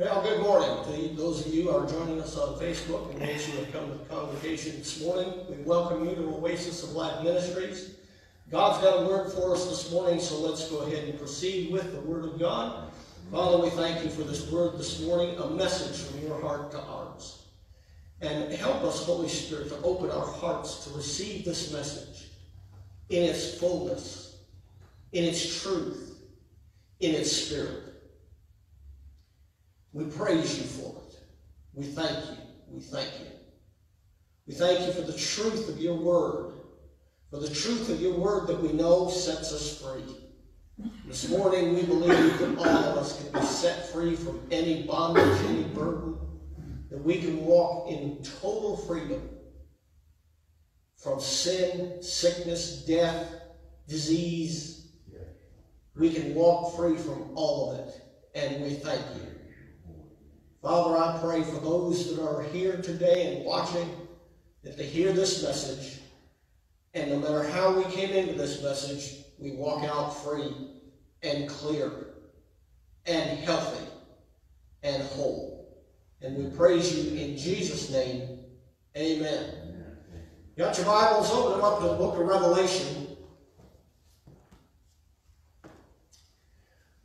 Well, good morning to those of you who are joining us on Facebook and those who have come to the congregation this morning. We welcome you to Oasis of Life Ministries. God's got a word for us this morning, so let's go ahead and proceed with the Word of God. Father, we thank you for this word this morning, a message from your heart to ours. And help us, Holy Spirit, to open our hearts to receive this message in its fullness, in its truth, in its spirit. We praise you for it. We thank you. We thank you. We thank you for the truth of your word, for the truth of your word that we know sets us free. This morning we believe that all of us can be set free from any bondage, any burden, that we can walk in total freedom from sin, sickness, death, disease. We can walk free from all of it, and we thank you. Father, I pray for those that are here today and watching that they hear this message, and no matter how we came into this message, we walk out free and clear and healthy and whole. And we praise you in Jesus' name. Amen. You got your Bibles? Open them up to the book of Revelation.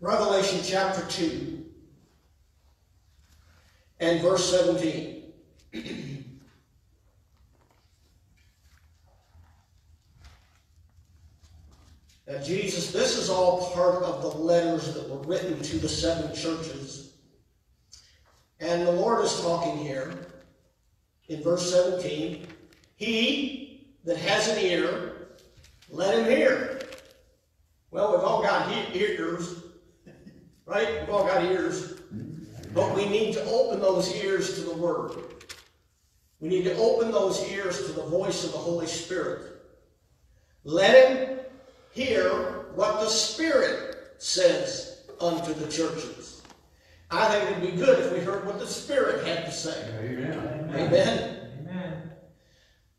Revelation chapter 2 and verse 17. now, Jesus, this is all part of the letters that were written to the seven churches. And the Lord is talking here in verse 17. He that has an ear, let him hear. Well, we've all got ears, right? We've all got ears. But we need to open those ears to the Word. We need to open those ears to the voice of the Holy Spirit. Let him hear what the Spirit says unto the churches. I think it would be good if we heard what the Spirit had to say. Amen. Amen. Amen.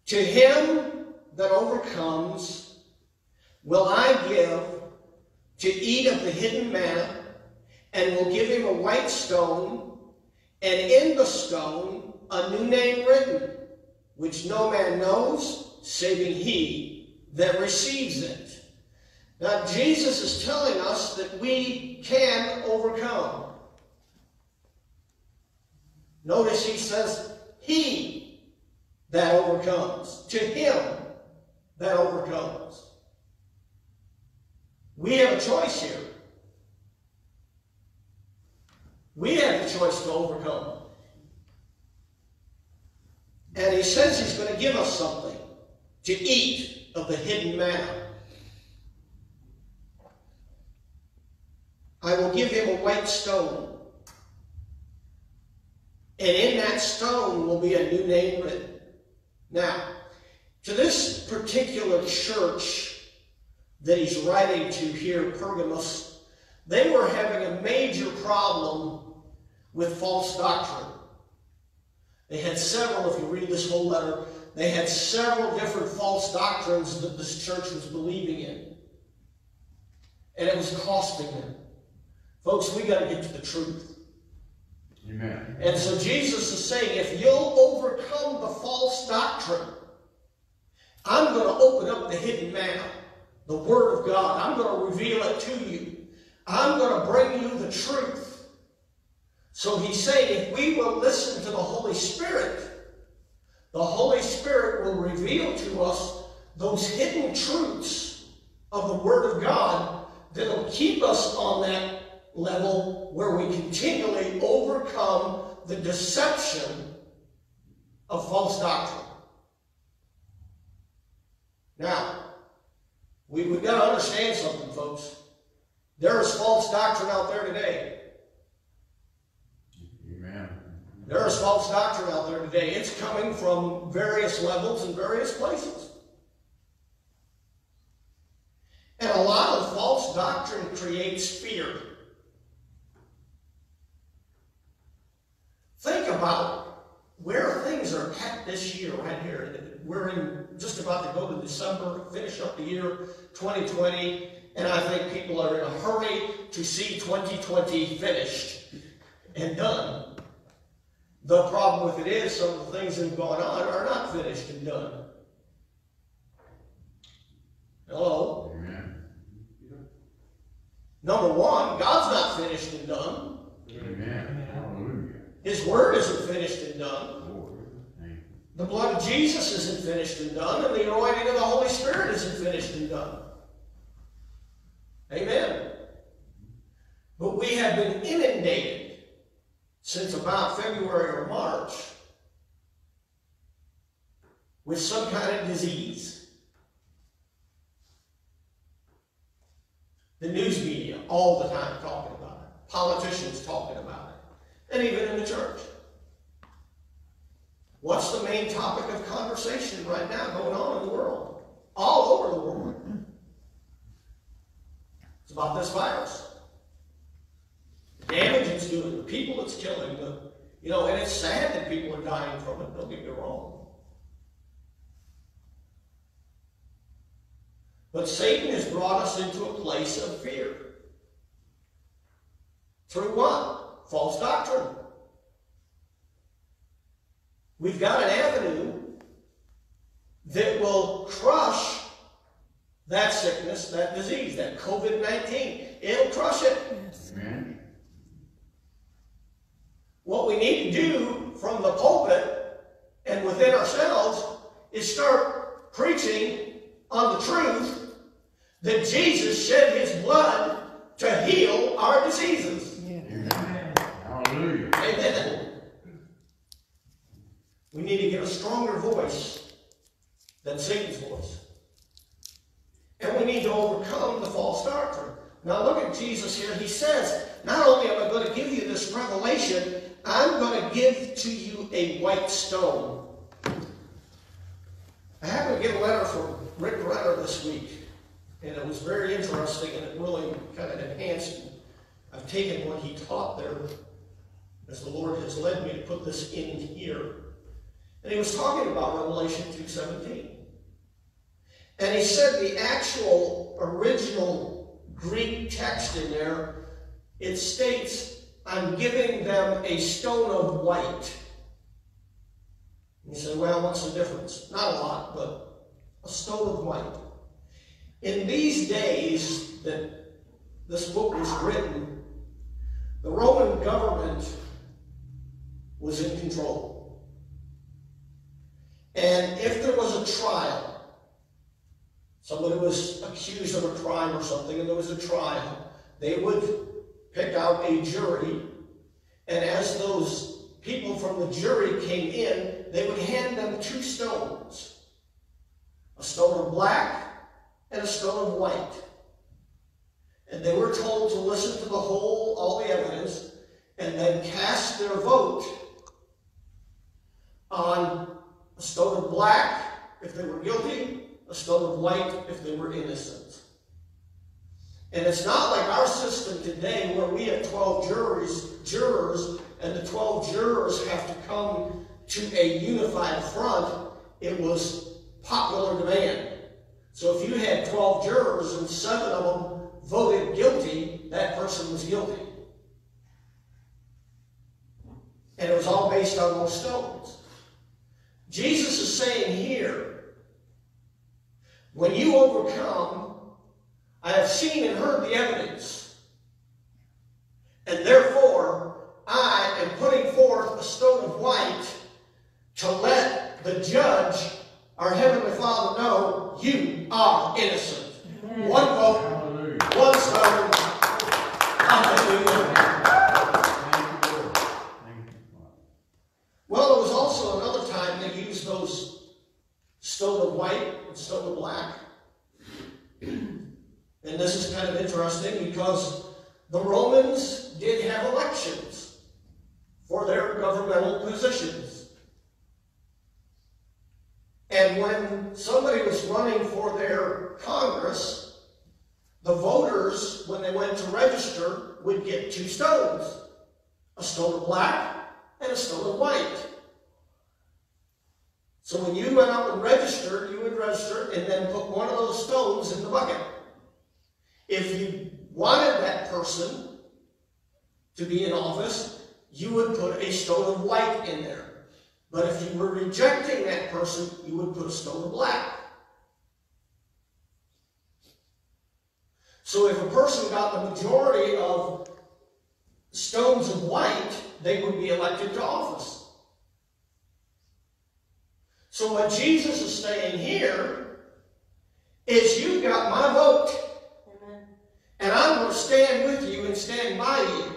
To him that overcomes will I give to eat of the hidden manna and will give him a white stone, and in the stone a new name written, which no man knows, saving he that receives it. Now, Jesus is telling us that we can overcome. Notice he says, He that overcomes, to him that overcomes. We have a choice here. We have the choice to overcome. And he says he's going to give us something to eat of the hidden manna. I will give him a white stone. And in that stone will be a new name written. Now, to this particular church that he's writing to here, Pergamos, they were having a major problem with false doctrine. They had several, if you read this whole letter, they had several different false doctrines that this church was believing in. And it was costing them. Folks, we got to get to the truth. Amen. And so Jesus is saying, if you'll overcome the false doctrine, I'm going to open up the hidden manna, the Word of God. I'm going to reveal it to you. I'm going to bring you the truth. So he's saying, if we will listen to the Holy Spirit, the Holy Spirit will reveal to us those hidden truths of the Word of God that'll keep us on that level where we continually overcome the deception of false doctrine. Now, we, we've got to understand something, folks. There is false doctrine out there today. Amen. There is false doctrine out there today. It's coming from various levels and various places. And a lot of false doctrine creates fear. Think about where things are at this year right here. We're in just about to go to December, finish up the year 2020, and I think people are in a hurry to see 2020 finished. and done. The problem with it is some of the things that have gone on are not finished and done. Hello? Amen. Number one, God's not finished and done. Amen. Hallelujah. His word isn't finished and done. The blood of Jesus isn't finished and done, and the anointing of the Holy Spirit isn't finished and done. Amen. But we have been inundated since about February or March with some kind of disease. The news media all the time talking about it, politicians talking about it, and even in the church. What's the main topic of conversation right now going on in the world? All over the world. It's about this virus. Damage it's doing, the people it's killing, the, you know, and it's sad that people are dying from it, don't get me wrong. But Satan has brought us into a place of fear. Through what? False doctrine. We've got an avenue that will crush that sickness, that disease, that COVID 19. It'll crush it. Amen. What we need to do from the pulpit and within ourselves is start preaching on the truth that Jesus shed his blood to heal our diseases. Amen. Hallelujah. Amen. We need to get a stronger voice than Satan's voice. And we need to overcome the false doctrine. Now look at Jesus here. He says, not only am I going to give you this revelation, I'm going to give to you a white stone. I happened to get a letter from Rick Renner this week, and it was very interesting, and it really kind of enhanced. Me. I've taken what he taught there as the Lord has led me to put this in here. And he was talking about Revelation 2.17. And he said the actual original Greek text in there, it states, I'm giving them a stone of white. You say, well, what's the difference? Not a lot, but a stone of white. In these days that this book was written, the Roman government was in control. And if there was a trial, somebody was accused of a crime or something, and there was a trial, they would pick out a jury, and as those people from the jury came in, they would hand them two stones a stone of black and a stone of white. And they were told to listen to the whole, all the evidence, and then cast their vote on a stone of black if they were guilty, a stone of white if they were innocent. And it's not like our system today where we have 12 juries, jurors, and the 12 jurors have to come to a unified front. It was popular demand. So if you had 12 jurors and seven of them voted guilty, that person was guilty. And it was all based on those stones. Jesus is saying here, when you overcome, I have seen and heard the evidence, and therefore I am putting forth a stone of white to let the judge, our Heavenly Father, know you are innocent. One vote, Hallelujah. one stone. Hallelujah. Thank you, Lord. Thank you, Father. Well, there was also another time they used those stone of white and stone of black. And this is kind of interesting because the Romans did have elections for their governmental positions. And when somebody was running for their Congress, the voters, when they went to register, would get two stones a stone of black and a stone of white. So when you went out and registered, you would register and then put one of those stones in the bucket. If you wanted that person to be in office, you would put a stone of white in there. But if you were rejecting that person, you would put a stone of black. So if a person got the majority of stones of white, they would be elected to office. So what Jesus is saying here is you've got my vote. I'm going to stand with you and stand by you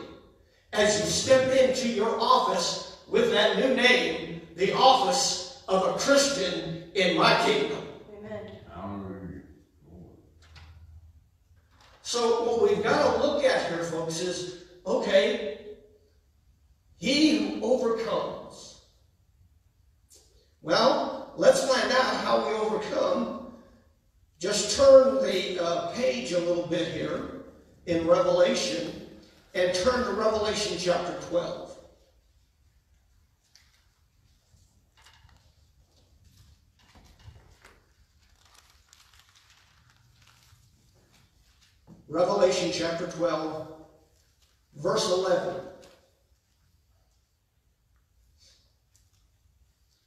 as you step into your office with that new name, the office of a Christian in my kingdom. Amen. Hallelujah. So what we've got to look at here, folks, is okay, he who overcomes. Well, let's find out how we overcome. Just turn the uh, page a little bit here in Revelation and turn to Revelation chapter 12. Revelation chapter 12, verse 11.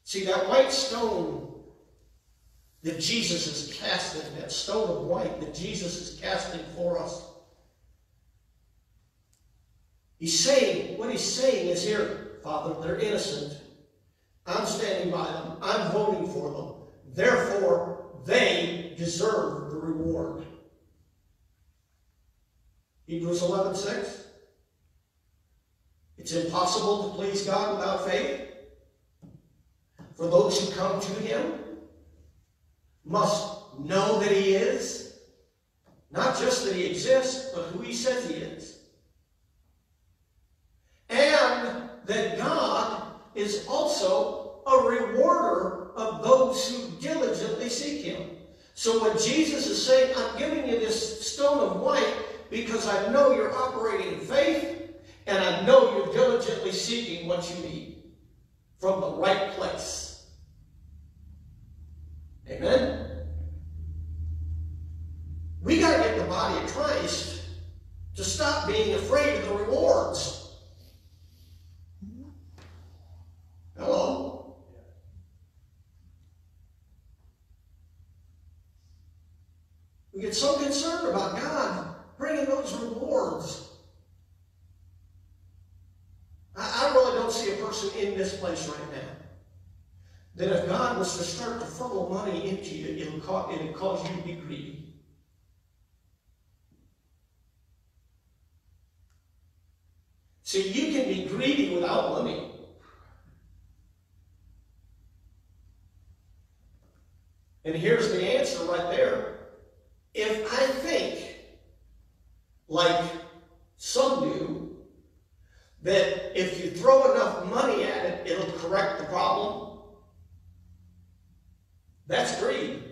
See, that white stone that Jesus is casting, that stone of white that Jesus is casting for us, he's saying, what he's saying is here, Father, they're innocent. I'm standing by them. I'm voting for them. Therefore, they deserve the reward. Hebrews 11, 6. It's impossible to please God without faith. For those who come to Him must know that He is, not just that He exists, but who He says He is. And that God is also a rewarder of those who diligently seek Him. So what Jesus is saying, I'm giving you this stone of white because I know you're operating in faith and I know you're diligently seeking what you need from the right place. Amen? We got to get the body of Christ to stop being afraid of the rewards. Hello? Get so concerned about God bringing those rewards. I, I really don't see a person in this place right now that if God was to start to funnel money into you, it'll cause, it'll cause you to be greedy. See, you can be greedy without money. And here's the answer right there. If I think, like some do, that if you throw enough money at it, it'll correct the problem, that's greed.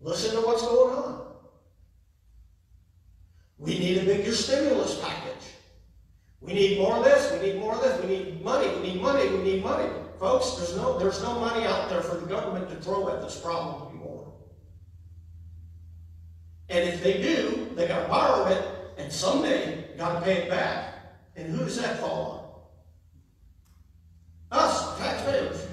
Listen to what's going on. We need a bigger stimulus package. We need more of this, we need more of this, we need money, we need money, we need money. Folks, there's no, money out there for the government to throw at this problem anymore. And if they do, they gotta borrow it, and someday gotta pay it back. And who does that fall on? Us, taxpayers.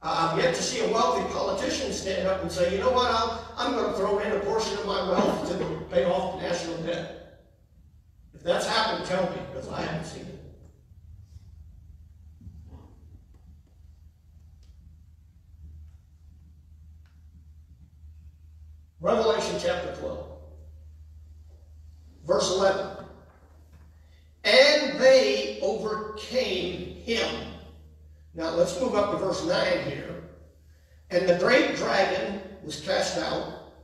I've yet to see a wealthy politician stand up and say, you know what, I'm, I'm going to throw in a portion of my wealth to pay off the national debt. If that's happened, tell me, because I haven't seen it. Revelation chapter 12, verse 11. And they overcame him. Now let's move up to verse 9 here. And the great dragon was cast out,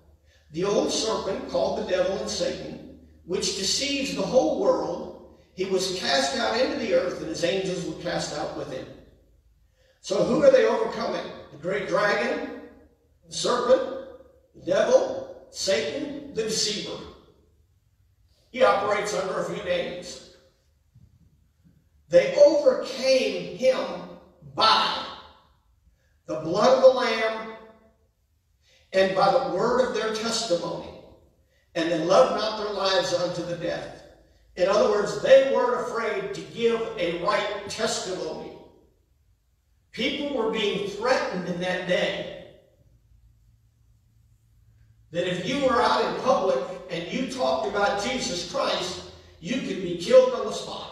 the old serpent called the devil and Satan, which deceives the whole world. He was cast out into the earth, and his angels were cast out with him. So who are they overcoming? The great dragon, the serpent, the devil, Satan, the deceiver. He operates under a few names. They overcame him by the blood of the Lamb and by the word of their testimony. And they loved not their lives unto the death. In other words, they weren't afraid to give a right testimony. People were being threatened in that day that if you were out in public and you talked about Jesus Christ, you could be killed on the spot.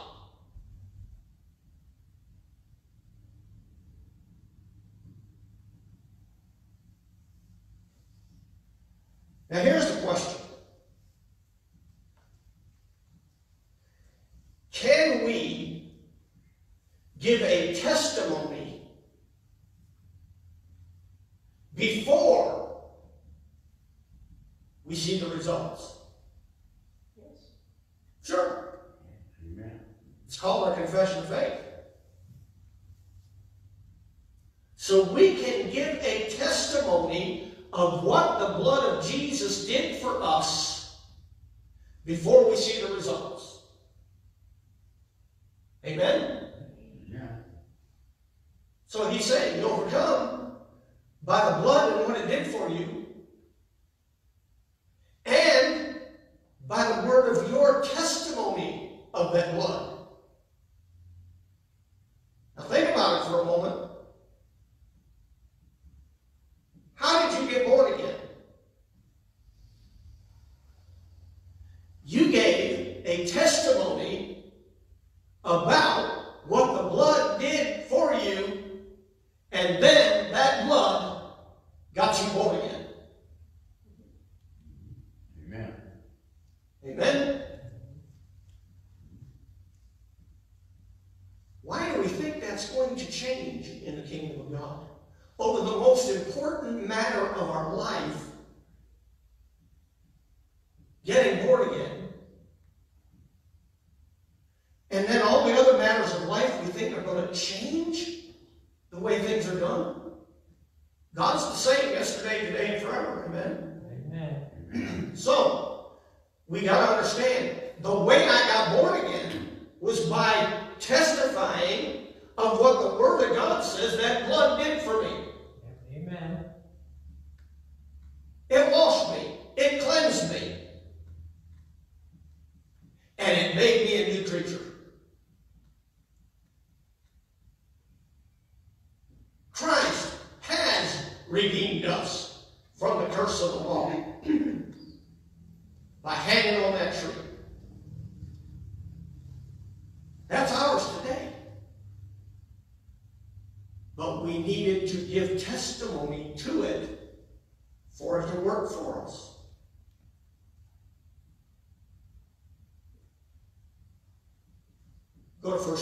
Now here's before we see the results. Amen? Yeah. So he's saying, you overcome by the blood and what it did for you, and by the word of your testimony of that blood.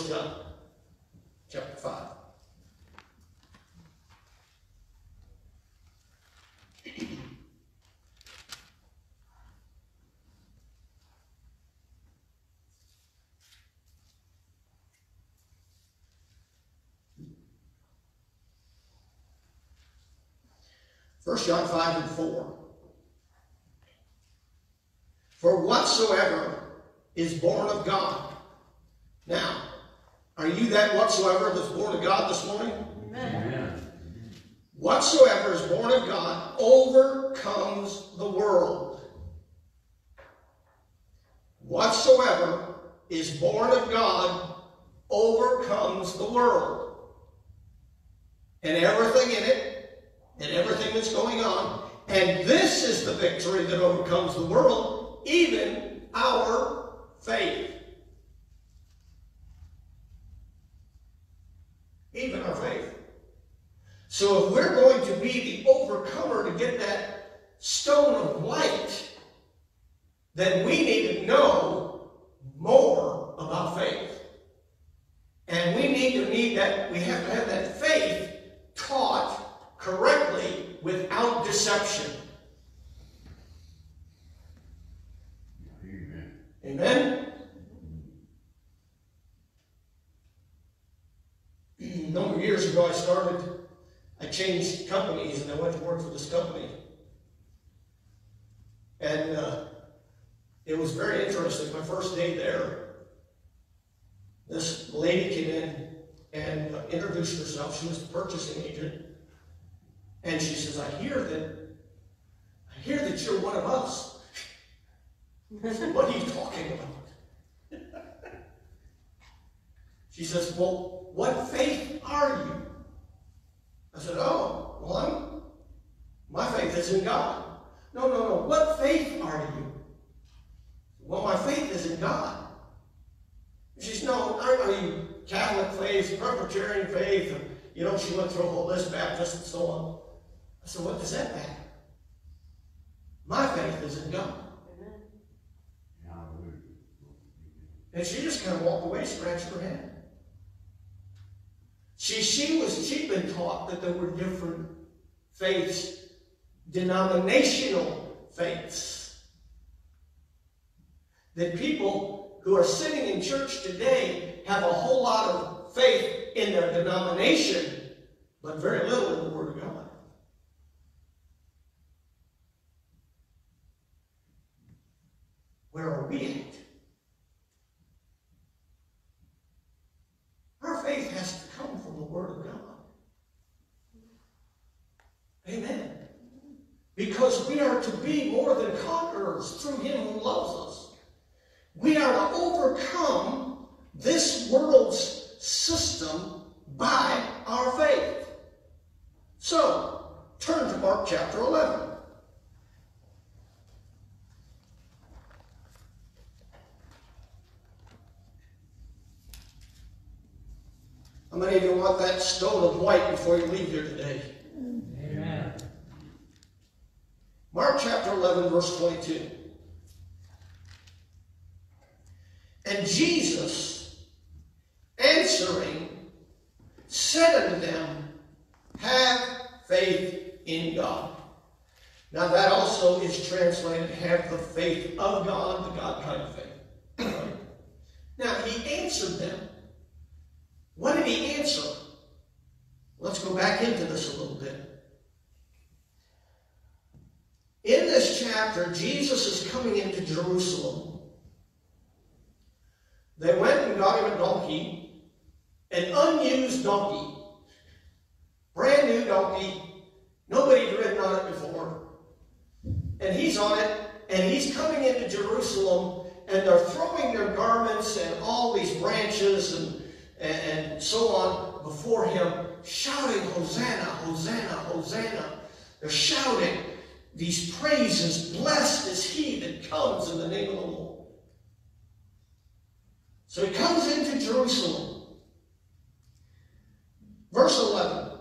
John chapter 5. First John 5 and 4. For whatsoever is born of God. Now, are you that whatsoever that's born of God this morning? Amen. Whatsoever is born of God overcomes the world. Whatsoever is born of God overcomes the world. And everything in it, and everything that's going on. And this is the victory that overcomes the world, even our faith. even our faith. So if we're going to be the overcomer to get that stone of light, then we need to know faiths, denominational faiths. That people who are sitting in church today have a whole lot of faith in their denomination, but very little in the Word of God. Where are we at? Our faith has to come from the Word of God. Amen. Because we are to be more than conquerors through Him who loves us. We are to overcome this world's system by our faith. So, turn to Mark chapter 11. How many of you want that stone of white before you leave here today? Amen. Mark chapter 11, verse 22. And Jesus, answering, said unto them, Have faith in God. Now that also is translated, have the faith of God, the God kind of faith. Right? Now he answered them. What did he answer? Let's go back into this a little bit. In this chapter, Jesus is coming into Jerusalem. They went and got him a donkey, an unused donkey, brand new donkey, nobody'd ridden on it before. And he's on it, and he's coming into Jerusalem, and they're throwing their garments and all these branches and, and, and so on before him, shouting, Hosanna, Hosanna, Hosanna. They're shouting these praises. Blessed is he that comes in the name of the Lord. So he comes into Jerusalem. Verse 11.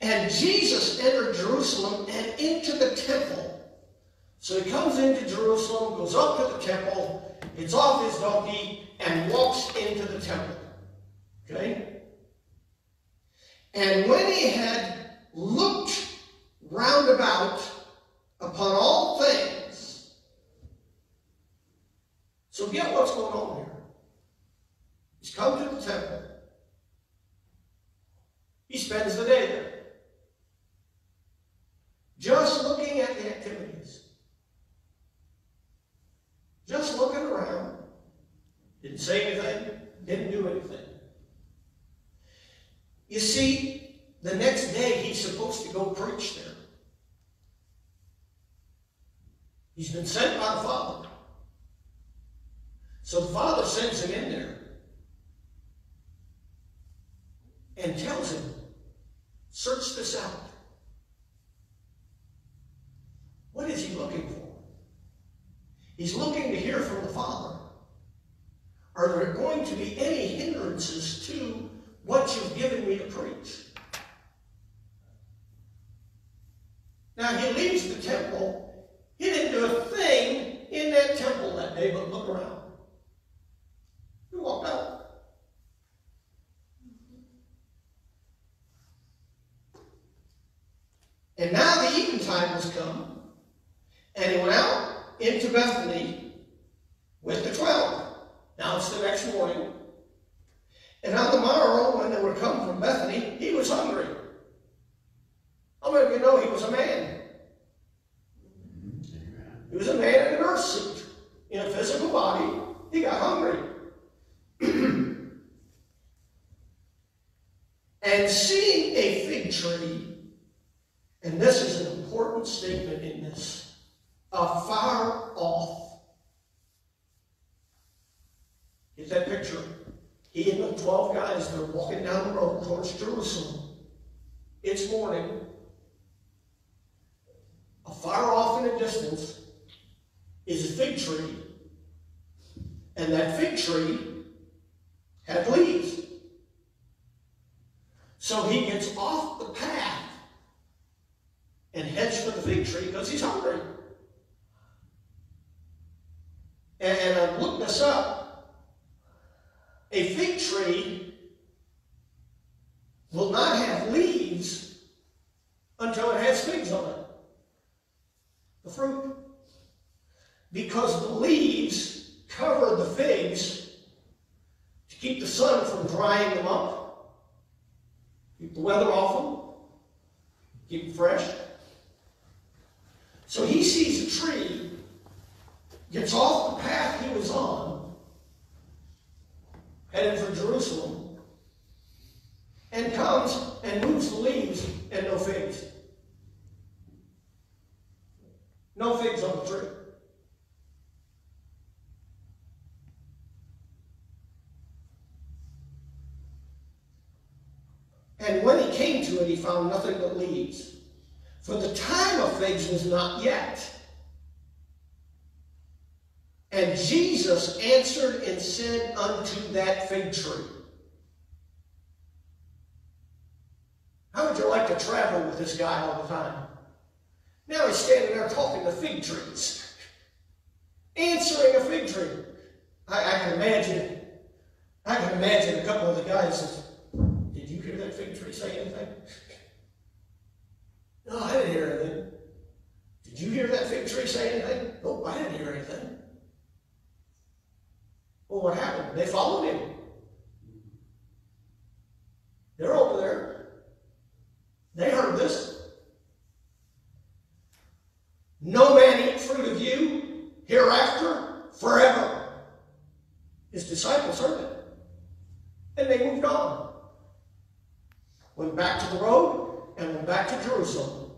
And Jesus entered Jerusalem and into the temple. So he comes into Jerusalem, goes up to the temple, gets off his donkey, and walks into the temple. Okay? And when he had looked round about upon all things, so get what's going on here. He's come to the temple. He spends the day there. Just looking at the activities. Just looking around. Didn't say anything. Didn't do anything. You see, the next day he's supposed to go preach there. He's been sent by the Father. So the Father sends him in there and tells him, search this out. What is he looking for? He's looking to hear from the Father. Are there going to be any hindrances to what you've given me to preach? Now he leaves the temple. He didn't do a thing in that temple that day but look around. He walked out. And now the evening time has come, and he went out into Bethany with the twelve. Now it's the next morning. And on the morrow, when they were come from Bethany, he was hungry. How many of you know he was a man? Mm-hmm. He was a man in an earth suit, in a physical body. He got hungry. and seeing a fig tree, and this is an important statement in this, afar off. Get that picture. He and the 12 guys, they're walking down the road towards Jerusalem. It's morning. Far off in the distance is a fig tree. And that fig tree had leaves. So he gets off the path and heads for the fig tree because he's hungry. And, and I looked this up. A fig tree will not have leaves until it has figs on it. The fruit. Because the leaves cover the figs to keep the sun from drying them up, keep the weather off them, keep them fresh. So he sees a tree, gets off the path he was on, headed for Jerusalem, and comes and moves the leaves and no figs. No figs on the tree. And when he came to it, he found nothing but leaves. For the time of figs was not yet. And Jesus answered and said unto that fig tree, How would you like to travel with this guy all the time? Now he's standing there talking to fig trees, answering a fig tree. I, I can imagine, I can imagine a couple of the guys says, Did you hear that fig tree say anything? No, I didn't hear anything. Did you hear that fig tree say anything? Nope, I didn't hear anything. Well, what happened? They followed him. They're over there. They heard this. No man eat fruit of you hereafter forever. His disciples heard it. And they moved on. Went back to the road and went back to Jerusalem.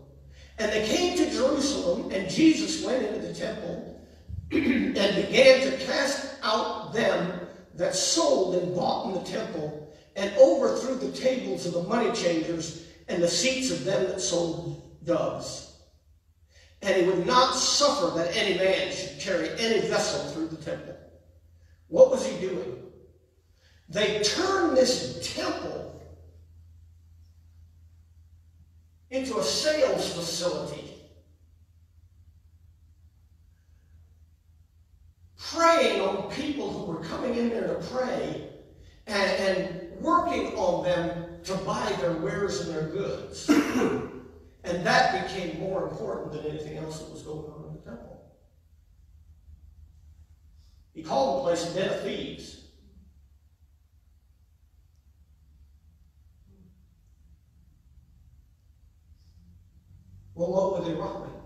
And they came to Jerusalem, and Jesus went into the temple and began to cast out them that sold and bought in the temple, and overthrew the tables of the money changers and the seats of them that sold doves. And he would not suffer that any man should carry any vessel through the temple. What was he doing? They turned this temple into a sales facility. Preying on people who were coming in there to pray and, and working on them to buy their wares and their goods. and that became more important than anything else that was going on in the temple. He called the place a den of thieves. Well, what were they robbing?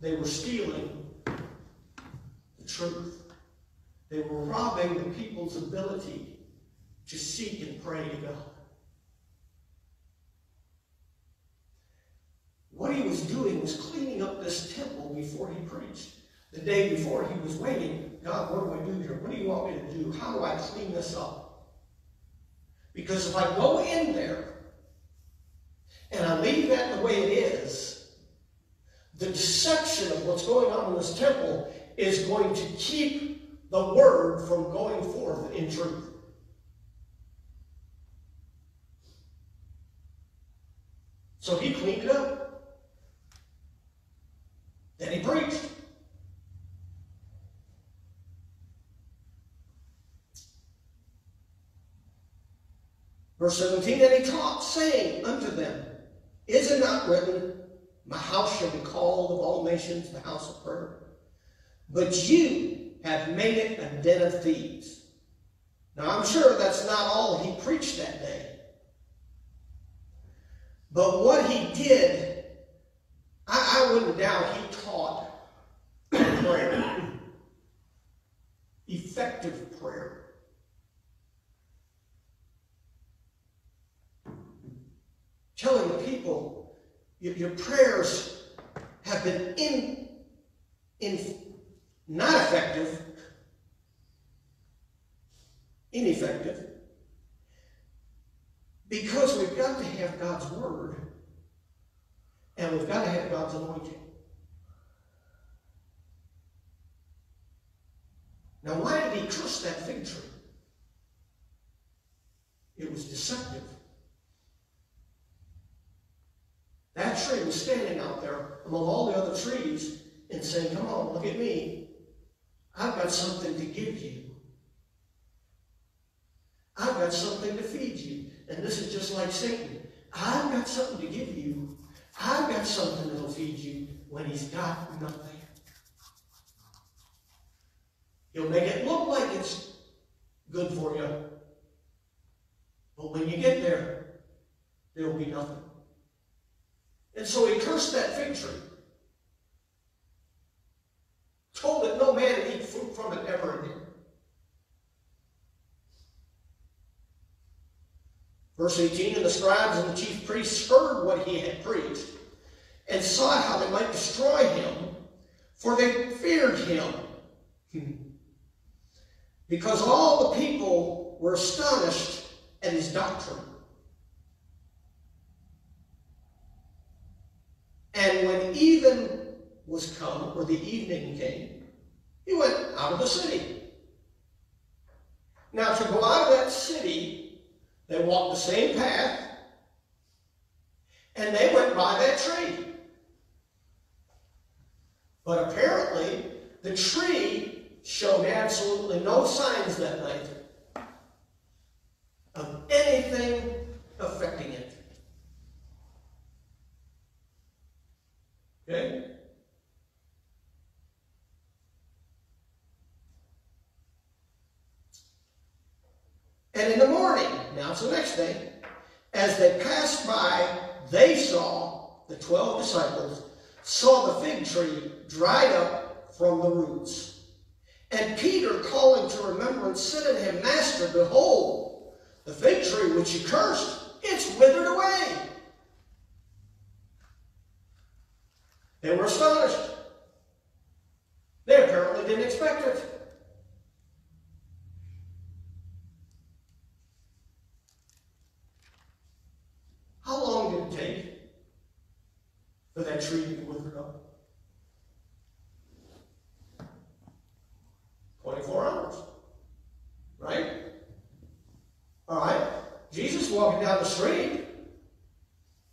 They were stealing the truth. They were robbing the people's ability to seek and pray to God. What he was doing was cleaning up this temple before he preached. The day before, he was waiting. God, what do I do here? What do you want me to do? How do I clean this up? Because if I go in there and I leave that the way it is, the deception of what's going on in this temple is going to keep the word from going forth in truth. So he cleaned it up. Then he preached. Verse 17, and he taught, saying unto them, Is it not written, My house shall be called of all nations the house of prayer? But you have made it a den of thieves. Now I'm sure that's not all he preached that day. But what he did, I, I wouldn't doubt he taught prayer. Effective prayer. Telling the people, your, your prayers have been in, in, not effective ineffective because we've got to have God's word and we've got to have God's anointing. Now, why did he curse that fig tree? It was deceptive. Tree was standing out there among all the other trees and saying, Come on, look at me. I've got something to give you. I've got something to feed you. And this is just like Satan. I've got something to give you. I've got something that'll feed you when he's got nothing. He'll make it look like it's good for you. But when you get there, there'll be nothing. And so he cursed that fig tree. Told that no man would eat fruit from it ever again. Verse 18, and the scribes and the chief priests heard what he had preached, and saw how they might destroy him, for they feared him. because all the people were astonished at his doctrine. And when even was come, or the evening came, he went out of the city. Now, to go out of that city, they walked the same path, and they went by that tree. But apparently, the tree showed absolutely no signs that night of anything affecting it. Okay? And in the morning, now it's the next day, as they passed by, they saw, the twelve disciples, saw the fig tree dried up from the roots. And Peter, calling to remembrance, said unto him, Master, behold, the fig tree which you cursed, it's withered away. They were astonished. They apparently didn't expect it. How long did it take for that tree to be withered up? 24 hours. Right? All right. Jesus walking down the street,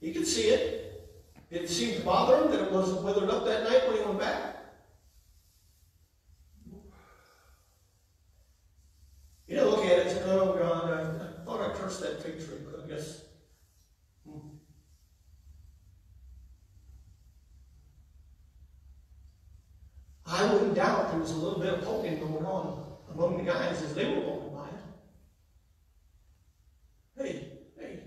he could see it. It seem to bother him wasn't withered up that night when he went back? You know, look at it and say, oh God, I, I thought I cursed that fig tree, but I guess. hmm. I wouldn't doubt there was a little bit of poking going on among the guys as they were walking by it. Hey, hey,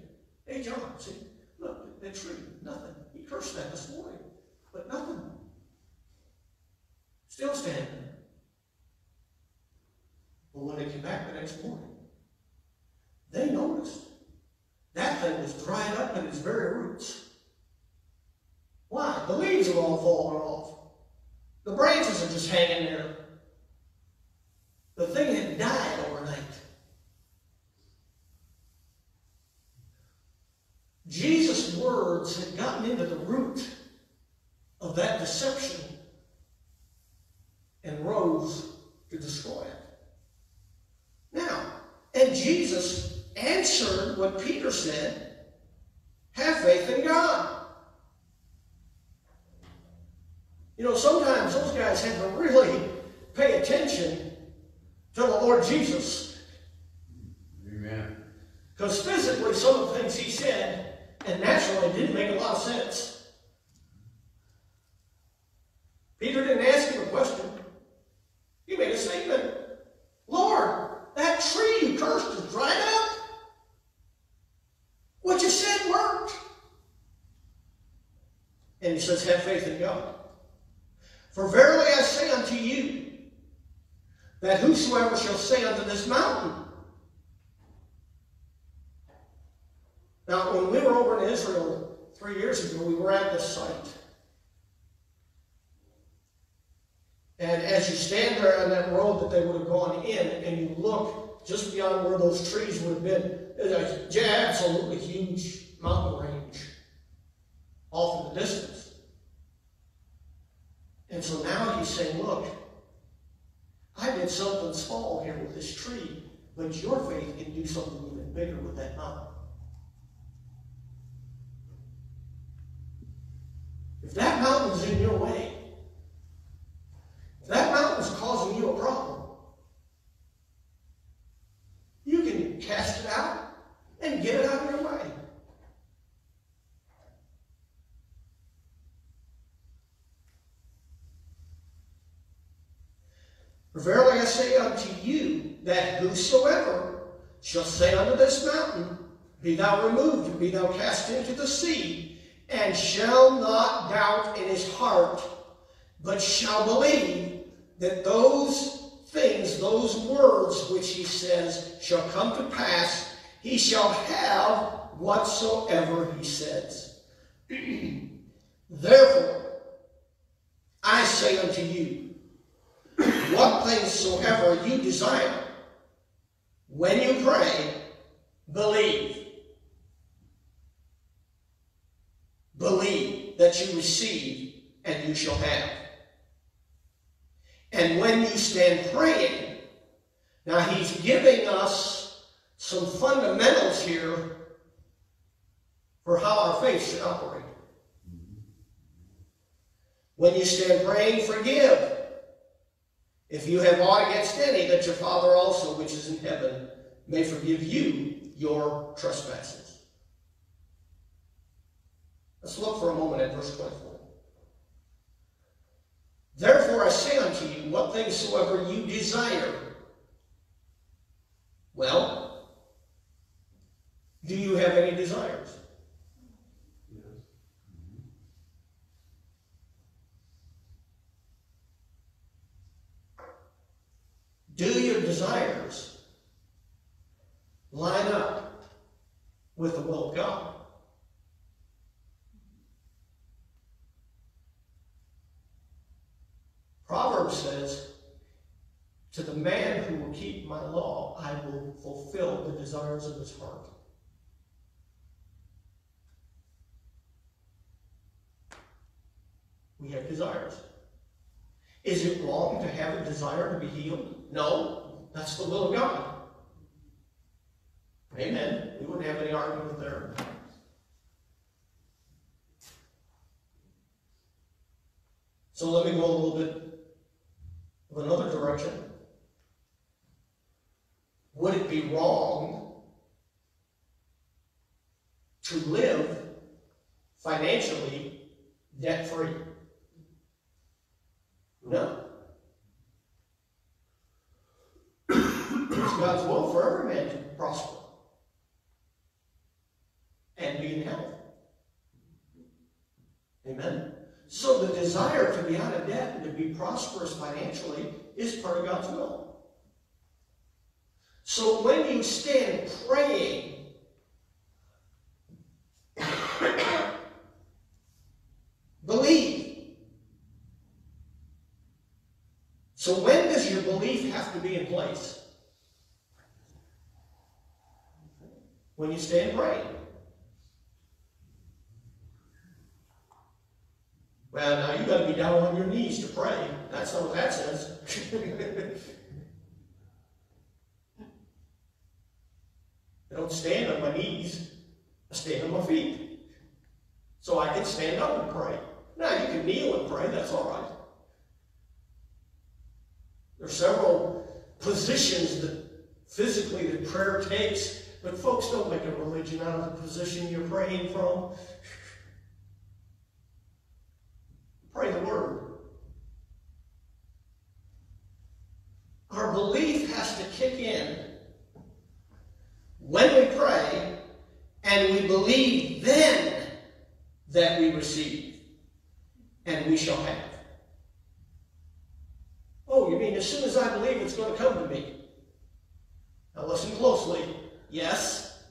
hey, John, see, look, that tree, nothing. He cursed that this morning, but nothing. Still standing there. But when they came back the next morning, they noticed that thing was dried up at its very roots. Why? The leaves are all falling off. The branches are just hanging there. The thing had died overnight. Jesus' words had gotten into the root of that deception to destroy it. Now, and Jesus answered what Peter said have faith in God. You know, sometimes those guys had to really pay attention to the Lord Jesus. Amen. Because physically, some of the things he said, and naturally, didn't make a lot of sense. Peter didn't ask him a question. He made a statement. Lord, that tree you cursed is dried up. What you said worked. And he says, have faith in God. For verily I say unto you, that whosoever shall say unto this mountain, Now, when we were over in Israel three years ago, we were at this site. And as you stand there on that that road that they would have gone in, and you look just beyond where those trees would have been, there's a absolutely huge mountain range off in the distance. And so now he's saying, look, I did something small here with this tree, but your faith can do something even bigger with that mountain. If that mountain's in your way, if that mountain's causing you a problem, you can cast it out and get it out of your way. For verily I say unto you, that whosoever shall say unto this mountain, Be thou removed, and be thou cast into the sea, and shall not doubt in his heart, but shall believe that those things, those words which he says, shall come to pass, he shall have whatsoever he says. Therefore, I say unto you, what things soever you desire, when you pray, believe. Believe that you receive and you shall have. And when you stand praying, now he's giving us some fundamentals here for how our faith should operate. Mm-hmm. When you stand praying, forgive. If you have aught against any, that your Father also, which is in heaven, may forgive you your trespasses. Let's look for a moment at verse 24. Therefore I say unto you, what things soever you desire. Well, do you have any desires? Yes. Do your desires line up with the will of God? Proverbs says, To the man who will keep my law, I will fulfill the desires of his heart. We have desires. Is it wrong to have a desire to be healed? No, that's the will of God. Amen. We wouldn't have any argument there. So let me go a little bit of another direction. Would it be wrong to live financially debt free? No. It's God's will for every man to prosper and be in health. Amen. So the desire to be out of debt and to be prosperous financially is part of God's will. So when you stand praying, believe. So when does your belief have to be in place? When you stand praying. Well, now you've got to be down on your knees to pray. That's not what that says. I don't stand on my knees. I stand on my feet. So I can stand up and pray. Now you can kneel and pray. That's all right. There are several positions that physically that prayer takes, but folks don't make a religion out of the position you're praying from. Pray the word. Our belief has to kick in when we pray, and we believe then that we receive, and we shall have. Oh, you mean as soon as I believe it's going to come to me? Now listen closely. Yes.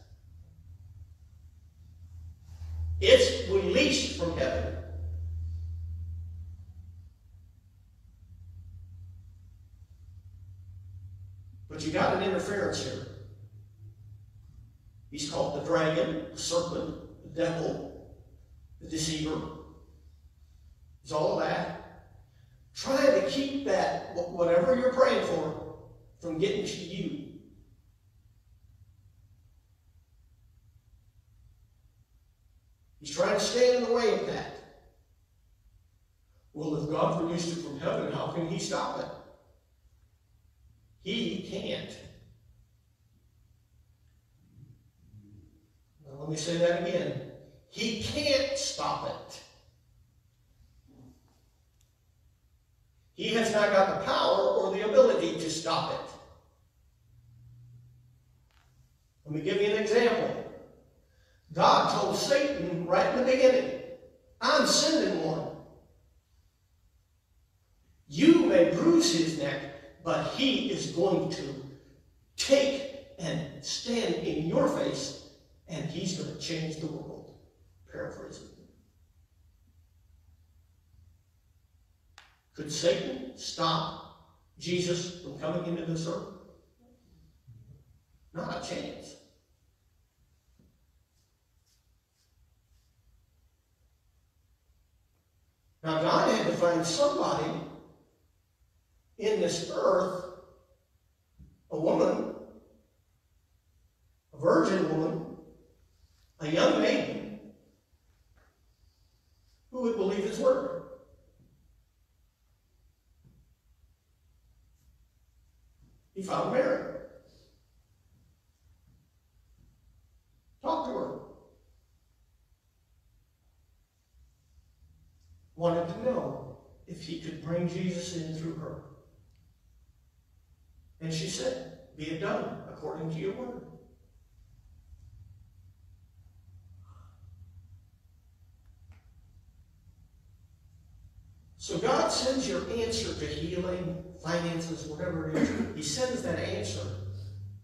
It's released from heaven. But you got an interference here. He's called the dragon, the serpent, the devil, the deceiver. He's all of that. Trying to keep that, whatever you're praying for, from getting to you. He's trying to stand in the way of that. Well, if God released it from heaven, how can he stop it? He can't. Now, let me say that again. He can't stop it. He has not got the power or the ability to stop it. Let me give you an example. God told Satan right in the beginning, I'm sending one. You may bruise his neck, but he is going to take and stand in your face, and he's going to change the world. Paraphrasing. Could Satan stop Jesus from coming into this earth? Not a chance. Now, God had to find somebody in this earth, a woman, a virgin woman, a young maiden, who would believe his word. He found Mary. Talked to her. Wanted to know if he could bring Jesus in through her. And she said, Be it done according to your word. So God sends your answer to healing, finances, whatever it is. He sends that answer.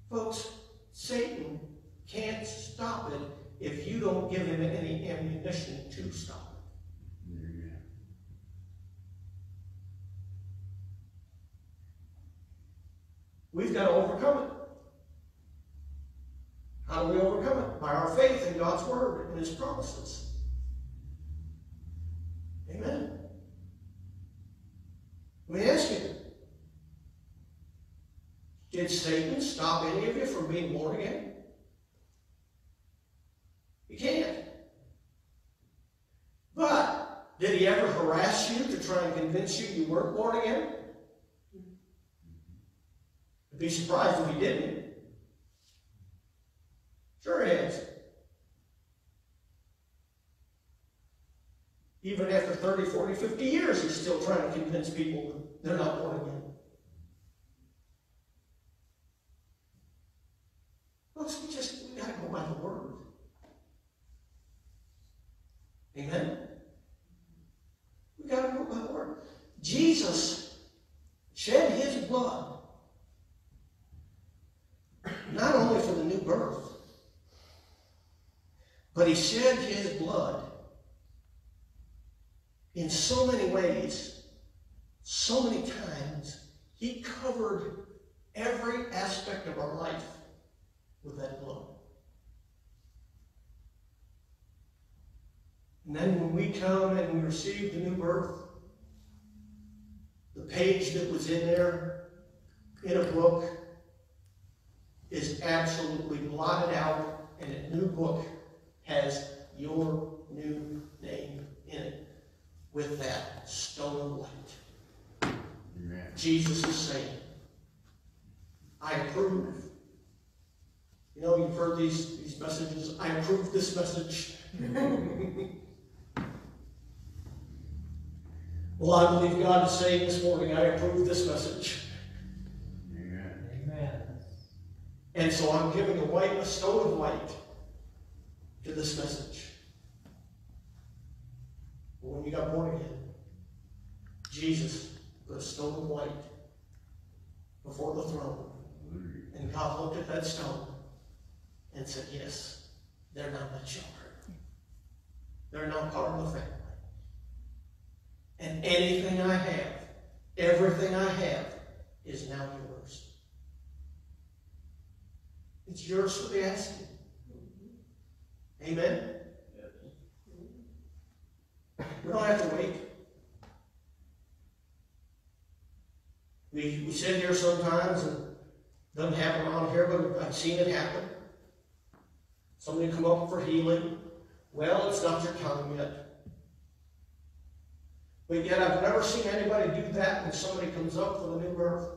Folks, Satan can't stop it if you don't give him any ammunition to stop it. We've got to overcome it. How do we overcome it? By our faith in God's word and his promises. Amen. Let me ask you. Did Satan stop any of you from being born again? He can't. But did he ever harass you to try and convince you you weren't born again? I'd be surprised if he didn't. Sure he has. Even after 30, 40, 50 years, he's still trying to convince people they're not born again. Folks, we just, we gotta go by the word. Amen? We gotta go by the word. Jesus shed his blood not only for the new birth, but he shed his blood in so many ways, so many times. He covered every aspect of our life with that blood. And then when we come and we receive the new birth, the page that was in there in a book is absolutely blotted out, and a new book has your new name with that stone of light. Amen. Jesus is saying, I approve. You know, you've heard these, these messages. I approve this message. well, I believe God is saying this morning, I approve this message. Amen. Amen. And so I'm giving a white, a stone of light to this message. When you got born again, Jesus put a stone of light before the throne. And God looked at that stone and said, Yes, they're not my children. They're not part of the family. And anything I have, everything I have, is now yours. It's yours for the asking. Amen? We don't have to wait. We, we sit here sometimes and it doesn't happen around here, but I've seen it happen. Somebody come up for healing. Well, it's not your time yet. But yet I've never seen anybody do that when somebody comes up for the new birth.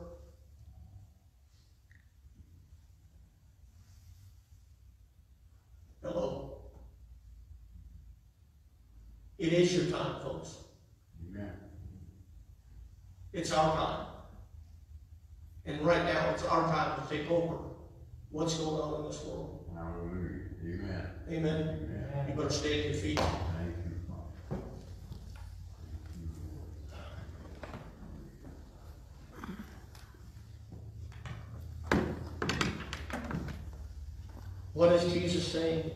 Hello. It is your time, folks. Amen. It's our time. And right now, it's our time to take over what's going on in this world. Hallelujah. Amen. Amen. Amen. You better stay at your feet. Thank you, Father. What is Jesus saying?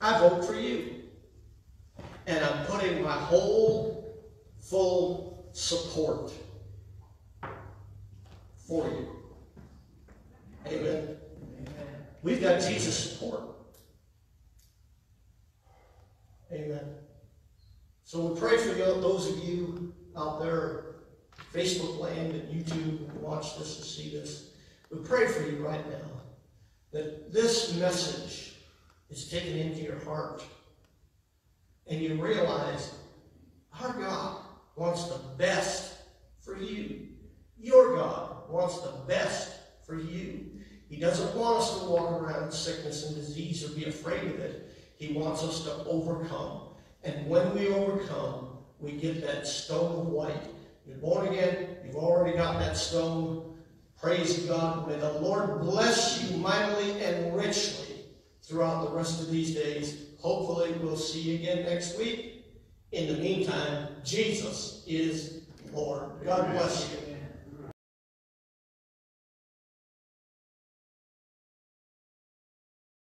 I vote for you. And I'm putting my whole, full support for you. Amen. We've got Jesus' support. Amen. So we pray for you, those of you out there, Facebook land and YouTube, who watch this and see this. We pray for you right now that this message is taken into your heart and you realize our God wants the best for you. Your God wants the best for you. He doesn't want us to walk around in sickness and disease or be afraid of it. He wants us to overcome. And when we overcome, we get that stone of white. You're born again, you've already got that stone. Praise God. May the Lord bless you mightily and richly throughout the rest of these days. Hopefully, we'll see you again next week. In the meantime, Jesus is Lord. God bless you.